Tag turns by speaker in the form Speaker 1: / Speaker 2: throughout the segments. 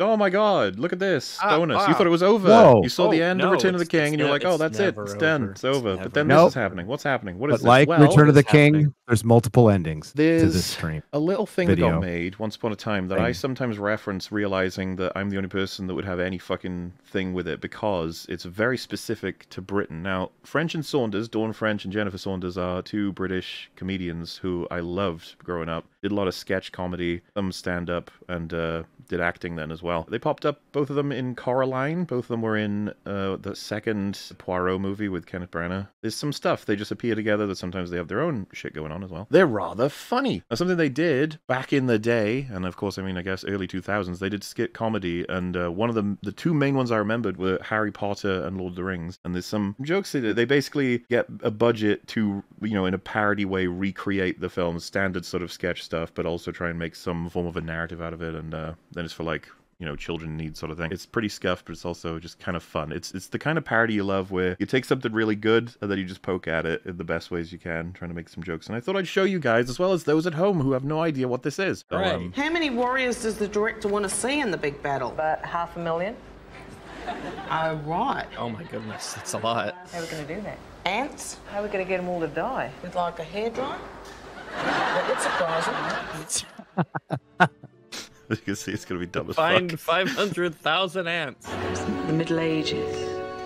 Speaker 1: Oh my god, look at this.
Speaker 2: Ah,
Speaker 1: Bonus. You thought it was over.
Speaker 3: Whoa.
Speaker 1: You saw the
Speaker 2: Oh,
Speaker 1: end
Speaker 2: no,
Speaker 1: of Return of the King and you're like, oh, that's it.
Speaker 2: never
Speaker 1: It's done. It's
Speaker 2: It's
Speaker 1: over.
Speaker 2: never
Speaker 1: But then
Speaker 3: over.
Speaker 1: this is happening. What's happening? What is
Speaker 3: But
Speaker 1: this?
Speaker 3: like
Speaker 1: well,
Speaker 3: Return of the
Speaker 2: what's happening?
Speaker 3: King, there's multiple endings to this stream.
Speaker 1: a little thing that
Speaker 3: video
Speaker 1: got made once upon a time that I sometimes reference, realizing that I'm the only person that would have any fucking thing with it because it's very specific to Britain. Now, French and Saunders, Dawn French and Jennifer Saunders, are two British comedians who I loved growing up. Did a lot of sketch comedy, some stand up, and uh, did acting then as well. They popped up, both of them in Coraline. Both of them were in uh, the second Poirot movie with Kenneth Branagh. There's some stuff. They just appear together that sometimes they have their own shit going on as well. They're rather funny. Now, something they did back in the day, and of course, I mean, I guess early 2000s, they did skit comedy, and uh, one of them, the two main ones I remembered were Harry Potter and Lord of the Rings. And there's some jokes that. They basically get a budget to, you know, in a parody way, recreate the film's standard sort of sketch stuff, but also try and make some form of a narrative out of it. And uh, then it's for like you know children need sort of thing. It's pretty scuffed, but it's also just kind of fun. It's it's the kind of parody you love where you take something really good and then you just poke at it in the best ways you can, trying to make some jokes. And I thought I'd show you guys as well as those at home who have no idea what this is. So,
Speaker 2: Right.
Speaker 1: um,
Speaker 4: How many warriors does the director want to see in the big battle?
Speaker 5: About half a million.
Speaker 4: Oh, right.
Speaker 2: Oh my goodness, that's a lot.
Speaker 5: How are we going to do that?
Speaker 4: Ants
Speaker 5: How are we going to get them all to die?
Speaker 4: with like a hairdryer? That would surprise me.
Speaker 1: you can see it's gonna be dumb as
Speaker 2: Find
Speaker 1: fuck.
Speaker 2: 500,000 ants.
Speaker 5: The Middle Ages.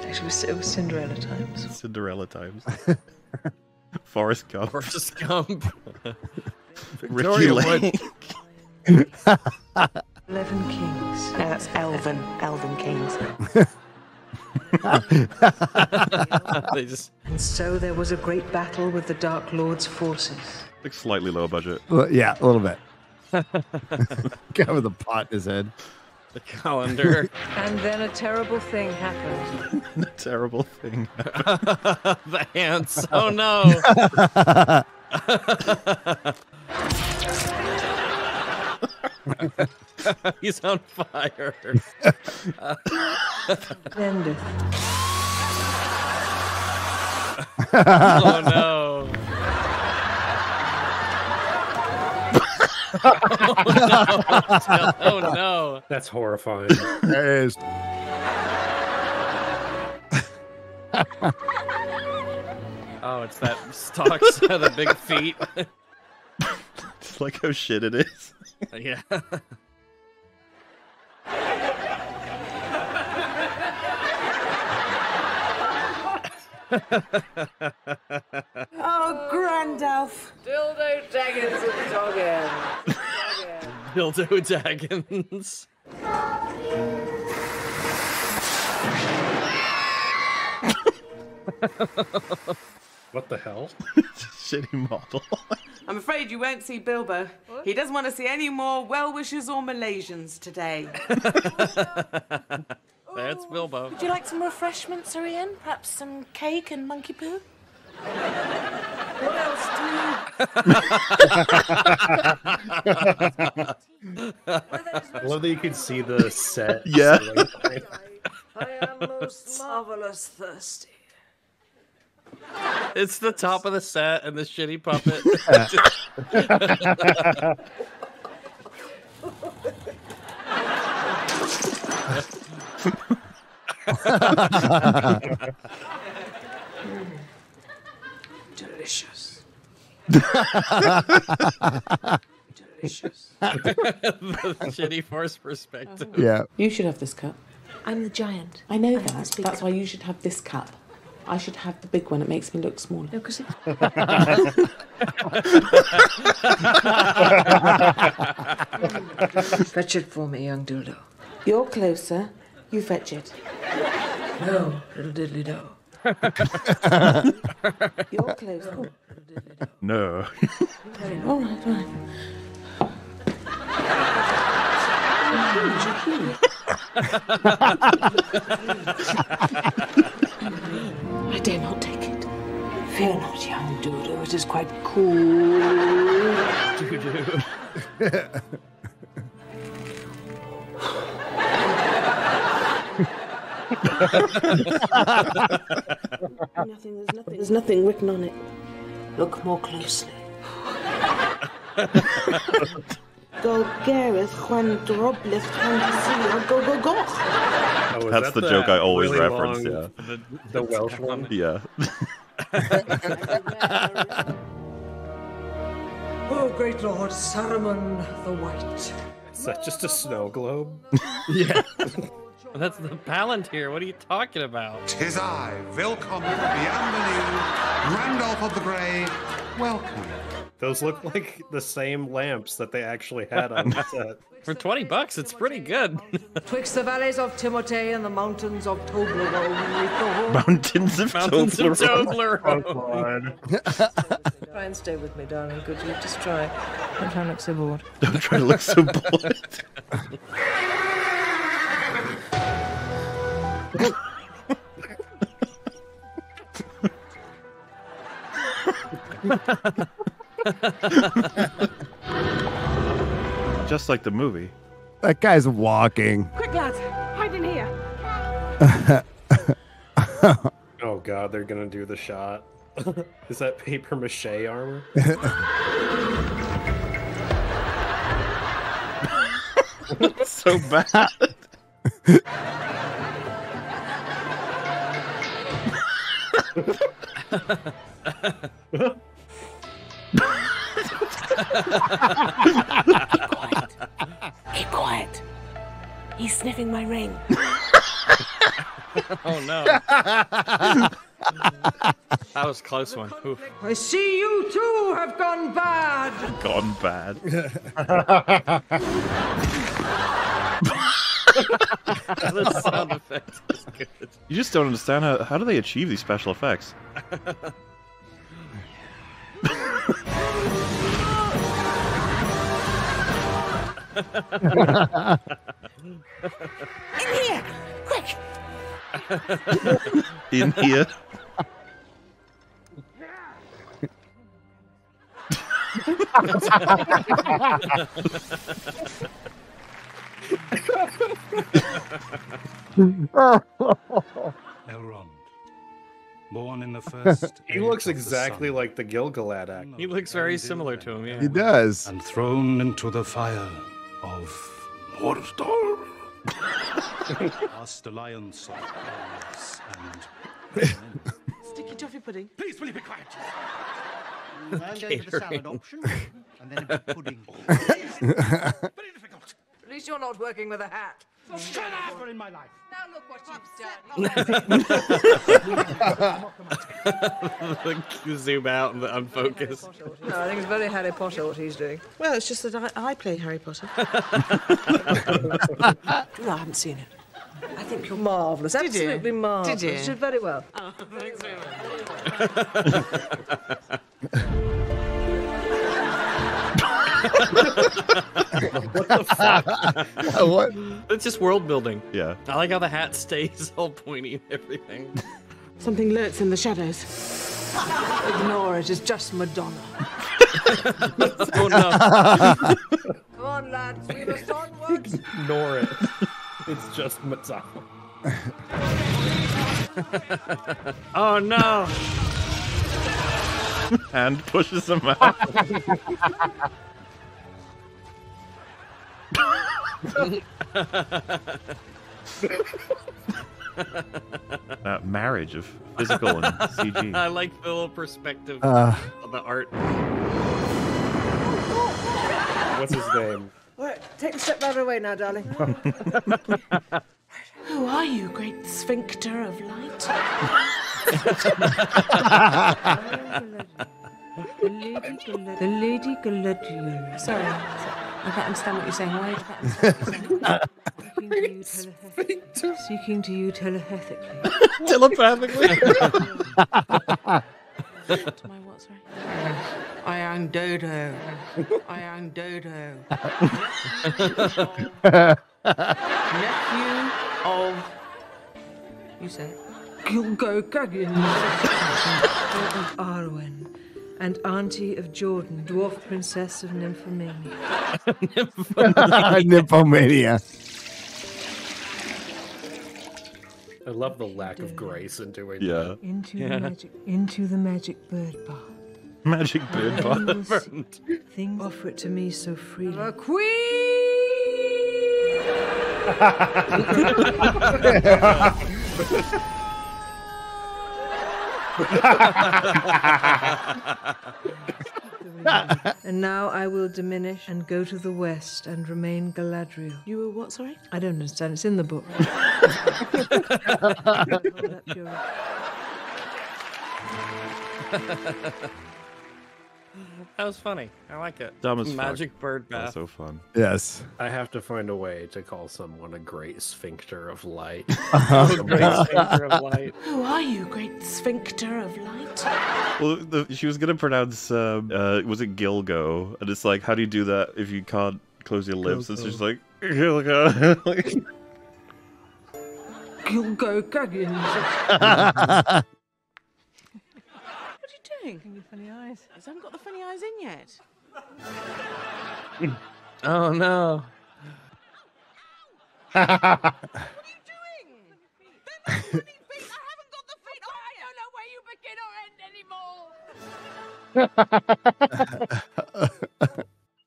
Speaker 5: Actually, it was, it was Cinderella times.
Speaker 1: Cinderella times. Forrest Gump.
Speaker 2: Forrest Gump.
Speaker 1: Ricky
Speaker 2: Victoria
Speaker 1: Lake.
Speaker 5: Eleven kings.
Speaker 4: No, that's Elven. Elven Kings.
Speaker 2: they just
Speaker 5: And so there was a great battle with the Dark Lord's forces.
Speaker 1: Like slightly lower budget.
Speaker 3: Well, yeah, a little bit. Guy with a pot in his head.
Speaker 2: the calendar.
Speaker 5: And then a terrible thing happened.
Speaker 1: A terrible thing.
Speaker 2: the ants. Oh no. He's on fire.
Speaker 5: Endeth.
Speaker 2: Oh no. Oh no. Oh no.
Speaker 6: That's horrifying.
Speaker 3: There it is.
Speaker 2: Oh, it's that stalks the big feet.
Speaker 1: It's like how shit it is.
Speaker 2: yeah.
Speaker 4: Oh, Grandalf.
Speaker 5: Dildo daggers and dog
Speaker 2: Dildo dragons.
Speaker 6: what the hell?
Speaker 1: Shitty model.
Speaker 4: I'm afraid you won't see Bilbo. He doesn't want to see any more well wishers or Malaysians today.
Speaker 2: That's Bilbo.
Speaker 7: Would you like some refreshments, Sir Ian? Perhaps some cake and monkey poo?
Speaker 4: what else do
Speaker 6: I love that you can see the set.
Speaker 1: Yeah.
Speaker 4: I am most marvelous thirsty.
Speaker 2: It's the top of the set and the shitty puppet.
Speaker 4: Delicious.
Speaker 5: Delicious.
Speaker 2: the shitty force perspective.
Speaker 3: Yeah.
Speaker 4: You should have this cup.
Speaker 7: I'm the giant.
Speaker 4: I know
Speaker 7: I
Speaker 4: that. That's
Speaker 7: up.
Speaker 4: why you should have this cup. I should have the big one. It makes me look smaller.
Speaker 7: No, because
Speaker 5: Fetch it for me, young dildo.
Speaker 4: You're closer. You fetch it.
Speaker 5: No, little diddly do.
Speaker 4: You're closer.
Speaker 1: No.
Speaker 4: All right, all right.
Speaker 7: I dare not take it.
Speaker 5: Fear not, young dodo. It is quite cool.
Speaker 4: Nothing. There's nothing. There's nothing written on it.
Speaker 5: Look more closely.
Speaker 7: Golgareth Juan Drobleth Juan Go Go Go.
Speaker 6: Oh,
Speaker 1: That's
Speaker 6: that
Speaker 1: the joke I always
Speaker 6: really
Speaker 1: reference,
Speaker 6: long-
Speaker 1: yeah.
Speaker 6: The Welsh one.
Speaker 1: Yeah.
Speaker 8: Oh, great Lord Saruman the White.
Speaker 6: Is that just a snow globe?
Speaker 2: That's the Palantir. What are you talking about?
Speaker 9: Tis I, Vilcom the Bienvenu, Randolph of the Grey. Welcome.
Speaker 6: Those look like the same lamps that they actually had on the set.
Speaker 2: For 20 bucks, it's pretty good.
Speaker 8: Twixt the valleys of Timotei and the mountains of Toblerone.
Speaker 1: Mountains of
Speaker 2: Mountains of
Speaker 1: Toblerone.
Speaker 2: Toblerone.
Speaker 8: Oh, try and stay with me, darling. Good, you just try? Don't try to look so bored.
Speaker 1: Don't try to look so bored. Just like the movie.
Speaker 3: That guy's walking.
Speaker 7: Quick, lads, hide in here.
Speaker 6: Oh god, they're gonna do the shot. Is that paper mache armor?
Speaker 1: so bad.
Speaker 7: Keep quiet. He's sniffing my ring.
Speaker 2: Oh no. that was a close one. Oof.
Speaker 8: I see you too have gone bad.
Speaker 1: Gone bad.
Speaker 2: the sound effect is good.
Speaker 1: You just don't understand how how do they achieve these special effects?
Speaker 7: In here! Quick!
Speaker 1: In here.
Speaker 9: Elrond. Born in the first.
Speaker 6: He looks exactly like the Gilgalad actor.
Speaker 2: He looks very similar to him, yeah.
Speaker 3: He does.
Speaker 9: And thrown into the fire of Mordor. Asked the lions of elves and.
Speaker 4: Sticky toffee pudding.
Speaker 9: Please, will you be quiet?
Speaker 2: I'm going for the salad option,
Speaker 9: and then a pudding.
Speaker 8: Very difficult. At least you're not working with a hat.
Speaker 9: Shut up! Never in my life.
Speaker 8: Now look what you've done.
Speaker 2: Zoom out and the unfocus.
Speaker 8: No, I think it's very Harry Potter what he's doing.
Speaker 4: Well, it's just that I, I play Harry Potter.
Speaker 7: No, I haven't seen it.
Speaker 8: I think you're marvellous.
Speaker 4: Did you?
Speaker 8: Absolutely marvellous.
Speaker 4: Did you?
Speaker 8: did very well.
Speaker 4: Oh, thanks very much.
Speaker 3: what? The fuck? what?
Speaker 2: It's just world building.
Speaker 1: Yeah.
Speaker 2: I like how the hat stays all pointy and everything.
Speaker 4: Something lurks in the shadows.
Speaker 8: Ignore it. It's just Madonna.
Speaker 2: oh no.
Speaker 8: Come on, lads. We must onwards.
Speaker 6: Ignore it. It's just Madonna.
Speaker 2: Oh no.
Speaker 1: And pushes him out. that marriage of physical and CG.
Speaker 2: I like the little perspective
Speaker 3: Uh,
Speaker 2: of the art.
Speaker 6: What's his name?
Speaker 8: All right, take a step that away now, darling.
Speaker 7: Who are you, great sphincter of light?
Speaker 8: The lady Galadriel. The lady Galadriel.
Speaker 7: Sorry, I can't understand what you're saying. Why is that?
Speaker 8: Speaking to you telepathically.
Speaker 2: Telepathically.
Speaker 7: To my what, sorry?
Speaker 4: I am Dodo. I am Dodo. Nephew of. You say it.
Speaker 8: Gilgo Gaggin. of Arwen. And auntie of Jordan, dwarf princess of Nymphomania.
Speaker 3: Nymphomania.
Speaker 6: I love the lack of grace in doing
Speaker 1: Yeah.
Speaker 8: Into
Speaker 2: Yeah.
Speaker 8: the magic, into the magic bird bath.
Speaker 1: Magic bird bar.
Speaker 8: Endless Things offer it to me so freely. A queen! and now I will diminish and go to the west and remain Galadriel.
Speaker 4: You were what, sorry?
Speaker 8: I don't understand. It's in the book. Hold up your-
Speaker 2: That was funny. I like it.
Speaker 1: Dumb as fuck.
Speaker 2: Magic bird
Speaker 1: That's
Speaker 2: bath.
Speaker 1: so fun.
Speaker 3: Yes.
Speaker 6: I have to find a way to call someone a great sphincter of light.
Speaker 2: Great sphincter of light.
Speaker 7: Who are you, great sphincter of light?
Speaker 1: Well, the, she was gonna pronounce. Um, uh, was it Gilgo? And it's like, how do you do that if you can't close your lips? It's just like Gilgo. Like,
Speaker 8: Gilgo Goggins.
Speaker 4: What are you doing?
Speaker 8: Your funny eyes.
Speaker 4: I haven't got the funny eyes in yet.
Speaker 2: Oh no.
Speaker 4: What are you doing? They're not funny feet. I haven't got the feet. Oh, I don't know where you begin or end anymore.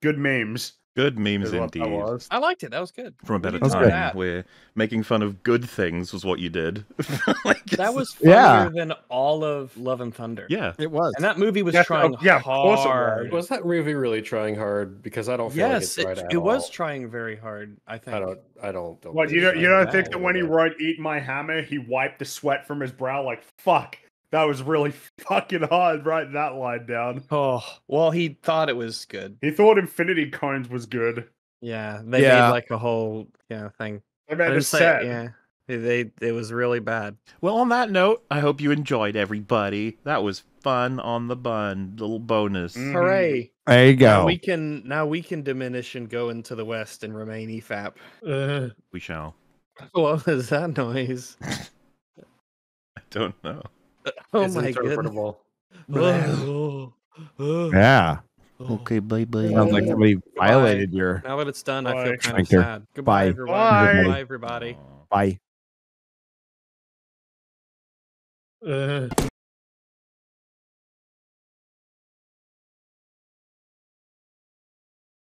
Speaker 10: Good memes.
Speaker 1: Good memes
Speaker 6: Is what that
Speaker 1: indeed.
Speaker 2: I liked it. That was good.
Speaker 1: From a better time,
Speaker 3: good.
Speaker 1: where making fun of good things was what you did. Like,
Speaker 2: That was funnier
Speaker 3: Yeah.
Speaker 2: than all of Love and Thunder.
Speaker 1: yeah.
Speaker 3: It was.
Speaker 2: And that movie was
Speaker 10: Yes,
Speaker 2: trying
Speaker 10: oh, yeah, of course it was.
Speaker 2: hard.
Speaker 6: Was that movie really trying hard? Because I don't feel
Speaker 2: yes,
Speaker 6: like it's right
Speaker 2: it,
Speaker 6: at
Speaker 2: it was trying very hard. I think.
Speaker 6: I don't. I don't. don't
Speaker 10: What you don't you don't think that when he
Speaker 6: but-
Speaker 10: wrote "Eat My Hammer," he wiped the sweat from his brow like fuck. That was really fucking hard writing that line down.
Speaker 2: Oh well, he thought it was good.
Speaker 10: He thought Infinity Cones was good.
Speaker 2: Yeah, they
Speaker 3: Yeah.
Speaker 2: made like a whole yeah thing.
Speaker 10: I mean,
Speaker 2: I
Speaker 10: it's
Speaker 2: just
Speaker 10: sad.
Speaker 2: yeah, they, they it was really bad.
Speaker 1: Well, on that note, I hope you enjoyed everybody. That was fun on the bun. Little bonus.
Speaker 10: Mm.
Speaker 2: Hooray!
Speaker 3: There you go.
Speaker 2: Now
Speaker 3: go.
Speaker 2: we can now we can diminish and go into the west and remain E EFAP. Uh,
Speaker 1: We shall.
Speaker 2: what was that noise?
Speaker 1: I don't know.
Speaker 2: Oh my goodness!
Speaker 6: interpretable.
Speaker 2: Oh, oh.
Speaker 3: Yeah.
Speaker 1: Okay, bye bye.
Speaker 3: Sounds like somebody
Speaker 2: Goodbye.
Speaker 3: violated your
Speaker 2: Now that it's done, I feel kind of
Speaker 3: Sphincter.
Speaker 2: sad. Goodbye,
Speaker 3: Bye.
Speaker 2: everyone.
Speaker 10: Bye.
Speaker 2: Goodbye, everybody.
Speaker 3: bye.
Speaker 2: Uh.